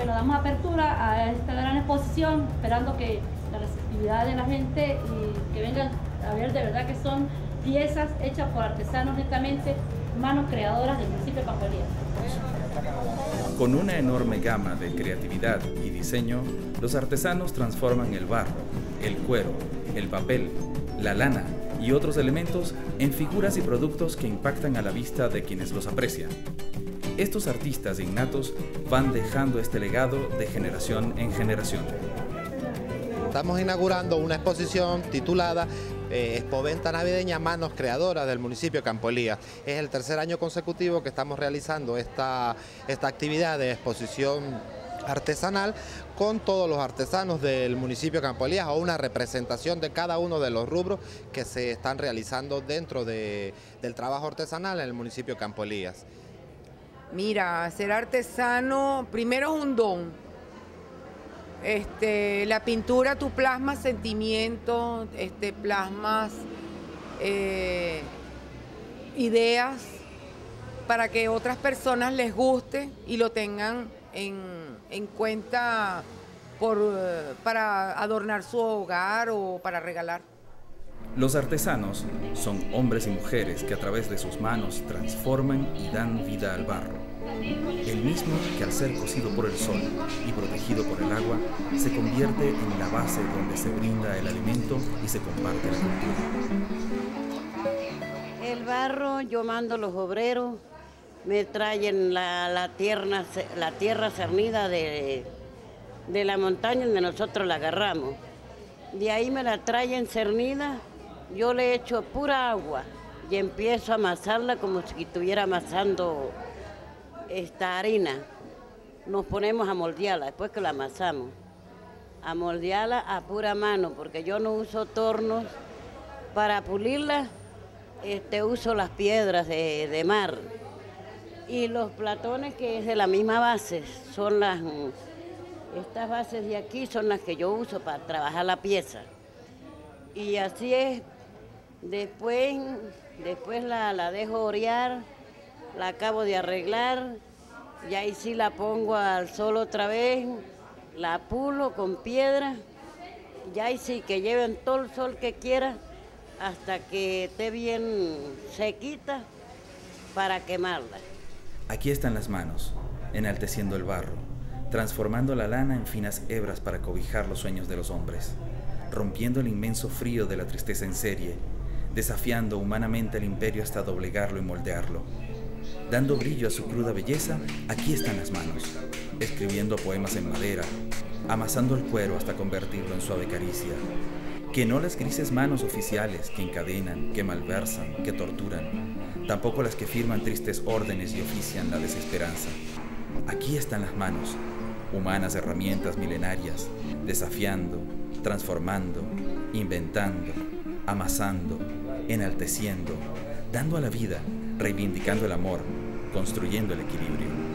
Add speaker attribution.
Speaker 1: bueno, damos apertura a esta gran exposición, esperando que la receptividad de la gente y que vengan ver de verdad que son piezas hechas por artesanos netamente, manos creadoras del municipio de.
Speaker 2: Con una enorme gama de creatividad y diseño, los artesanos transforman el barro, el cuero, el papel, la lana y otros elementos en figuras y productos que impactan a la vista de quienes los aprecian. Estos artistas innatos van dejando este legado de generación en generación.
Speaker 3: Estamos inaugurando una exposición titulada eh, Expoventa Navideña Manos Creadoras del municipio de Campo Elías. Es el tercer año consecutivo que estamos realizando esta, esta actividad de exposición artesanal con todos los artesanos del municipio de Campo Elías o una representación de cada uno de los rubros que se están realizando dentro de, del trabajo artesanal en el municipio de Campo Elías.
Speaker 4: Mira, ser artesano primero es un don. Este, la pintura tú plasmas sentimientos, este, plasmas eh, ideas para que otras personas les guste y lo tengan en, cuenta para adornar su hogar o para regalar.
Speaker 2: Los artesanos son hombres y mujeres que a través de sus manos transforman y dan vida al barro. El mismo que al ser cocido por el sol y protegido por el agua, se convierte en la base donde se brinda el alimento y se comparte la
Speaker 5: cultura. El barro, yo mando los obreros, me traen la, tierra, la tierra cernida de, de la montaña donde nosotros la agarramos. De ahí me la traen cernida yo le echo pura agua y empiezo a amasarla como si estuviera amasando esta harina. Nos ponemos a moldearla después que la amasamos. A moldearla a pura mano, porque yo no uso tornos. Para pulirla, este, uso las piedras de, de mar. Y los platones que es de la misma base, son las, estas bases de aquí son las que yo uso para trabajar la pieza. Y así es Después, después la, la dejo orear, la acabo de arreglar, y ahí sí la pongo al sol otra vez, la pulo con piedra, y ahí sí que lleven todo el sol que quiera hasta que esté bien sequita para quemarla.
Speaker 2: Aquí están las manos, enalteciendo el barro, transformando la lana en finas hebras para cobijar los sueños de los hombres, rompiendo el inmenso frío de la tristeza en serie desafiando humanamente al imperio hasta doblegarlo y moldearlo. Dando brillo a su cruda belleza, aquí están las manos, escribiendo poemas en madera, amasando el cuero hasta convertirlo en suave caricia. Que no las grises manos oficiales que encadenan, que malversan, que torturan, tampoco las que firman tristes órdenes y ofician la desesperanza. Aquí están las manos, humanas herramientas milenarias, desafiando, transformando, inventando, amasando, enalteciendo, dando a la vida, reivindicando el amor, construyendo el equilibrio.